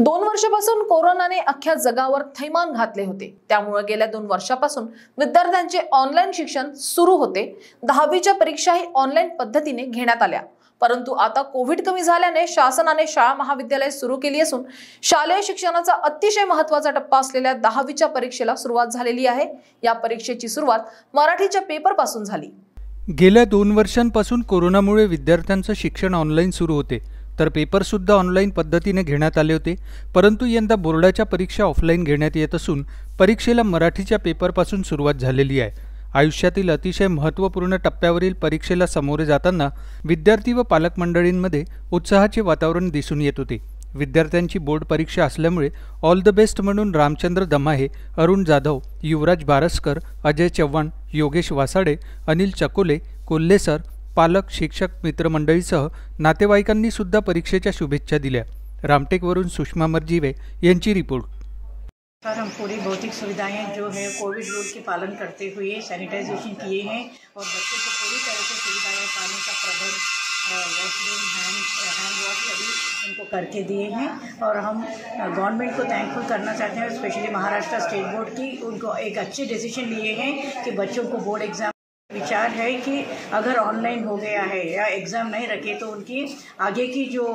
दोन वर्षापासून कोरोनाने अख्ख्या जगावर थैमान घातले होते. त्यामुळे गेल्या दोन वर्षापासून विद्यार्थ्यांचे ऑनलाईन शिक्षण सुरू होते. दहावीच्या परीक्षाही ऑनलाईन पद्धतीने घेण्यात आल्या. परंतु आता कोविड कमी झाल्याने शासनाने शाळा महाविद्यालय सुरू केली असून शालेय शिक्षणाचा अतिशय महत्त्वाचा टप्पा असलेल्या दहावीच्या परीक्षेला सुरुवात झालेली आहे. या परीक्षेची सुरुवात मराठीच्या पेपरपासून झाली. गेल्या दोन वर्षांपासून कोरोनामुळे विद्यार्थ्यांचं शिक्षण ऑनलाईन सुरू होते. तर पेपरसुद्धा ऑनलाईन पद्धतीने घेण्यात आले होते. परंतु यंदा बोर्डाच्या परीक्षा ऑफलाईन घेण्यात येत असून परीक्षेला मराठीच्या पेपरपासून सुरुवात झालेली आहे. आयुष्यातील अतिशय महत्त्वपूर्ण टप्प्यावरील परीक्षेला सामोरे जाताना विद्यार्थी व पालक मंडळींमध्ये उत्साहाचे वातावरण दिसून येत होते. विद्यार्थ्यांची बोर्ड परीक्षा असल्यामुळे ऑल द बेस्ट म्हणून रामचंद्र दमाहे अरुण जाधव युवराज बारसकर अजय चव्हाण योगेश वासाडे अनिल चकोले कोल्हे सर पालक, शिक्षक, मित्रमंडळीसह नातेवाईकांनी सुद्धा परीक्षेच्या शुभेच्छा दिल्या. रामटेकवरून सुषमा मर्जीवे यांची रिपोर्ट. पर हम पूरी भौतिक सुविधाएँ जो है, कोविड रूल के पालन करते हुए सैनिटाइजेशन किए हैं और बच्चों को पूरी तरह से सुविधाएँ पानी का प्रबंध वॉशरूम हैंड हैंड वॉश सभी उनको करके दिए हैं और हम गवर्नमेंट को थैंकफुल करना चाहते हैं स्पेशली महाराष्ट्र स्टेट बोर्ड की उनको एक अच्छे डिसीज़न लिए हैं कि बच्चों को बोर्ड एग्ज़ाम विचार है कि अगर ऑनलाइन हो गया है या एग्ज़ाम नहीं रखे तो उनकी आगे की जो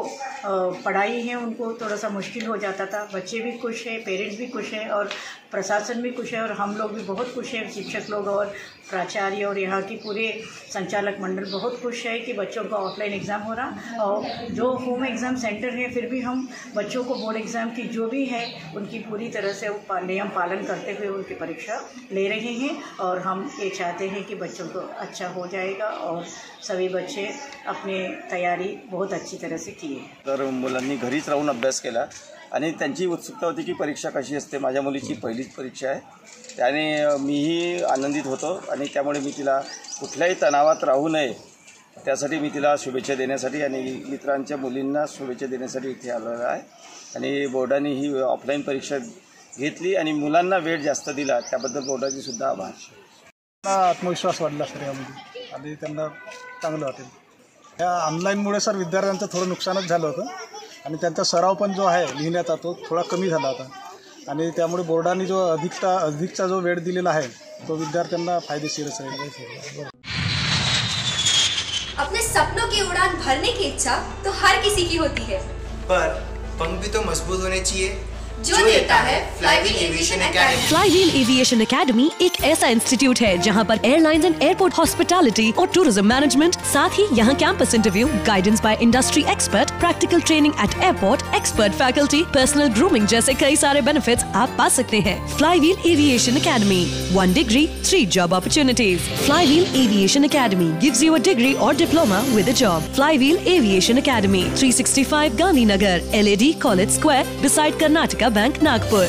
पढ़ाई है उनको थोड़ा सा मुश्किल हो जाता था। बच्चे भी खुश हैं पेरेंट्स भी खुश हैं और प्रशासन भी खुश है और हम लोग भी बहुत खुश हैं। शिक्षक लोग और प्राचार्य और यहाँ की पूरे संचालक मंडल बहुत खुश है कि बच्चों का ऑफलाइन एग्ज़ाम हो रहा। और जो होम एग्ज़ाम सेंटर है, फिर भी हम बच्चों को बोर्ड एग्ज़ाम की जो भी है, उनकी पूरी तरह से नियम पालन करते हुए उनकी परीक्षा ले रहे हैं। और हम ये चाहते हैं कि बच्चों को अच्छा हो जाएगा और सभी बच्चे अपनी तयारी बहुत अच्छी तरह से किए तर मुलांनी घरीच राहून अभ्यास केला आणि त्यांची उत्सुकता होती की परीक्षा कशी असते. माझ्या मुलीची पहिलीच परीक्षा आहे. त्याने, मीही आनंदित होतो आणि त्यामुळे मी तिला कुठल्याही तणावात राहू नये, त्यासाठी मी तिला शुभेच्छा देण्यासाठी आणि मित्रांच्या मुलींना शुभेच्छा देण्यासाठी इथे आलेलो आहे. आणि बोर्डाने ही ऑफलाईन परीक्षा घेतली आणि मुलांना वेळ जास्त दिला. त्याबद्दल बोर्डाचे आभार. आत्मविश्वास वाढला सर यामध्ये. आणि त्यांना चांगलं वाटेल. या ऑनलाईनमुळे सर विद्यार्थ्यांचं थोडं नुकसानच झालं होतं. आणि त्यांचा सराव पण जो आहे लिहिण्याचा तो थोडा कमी झाला होता. आणि त्यामुळे बोर्डाने जो अधिकता अधिकचा जो वेळ दिलेला आहे तो विद्यार्थ्यांना फायदेशीरच आहे. अपने सपनों की उड़ान भरने की इच्छा तो हर किसी की होती है। पर पंख भी तो मजबूत होने चाहिए। जो देता है Flywheel Aviation Academy Flywheel Aviation Academy एक ऐसा इंस्टीट्यूट है जहाँ पर एयरलाइंस एंड एयरपोर्ट हॉस्पिटैलिटी और टूरिज़्म मैनेजमेंट साथ ही यहाँ campus interview guidance by industry expert practical training at airport expert faculty personal grooming जैसे कई सारे बेनिफिट आप पा सकते हैं। Flywheel Aviation Academy one degree three job opportunities Flywheel Aviation Academy gives you a degree और diploma with a job Flywheel wheel aviation academy 365 Gandhinagar LAD college square decide Karnataka bank Nagpur.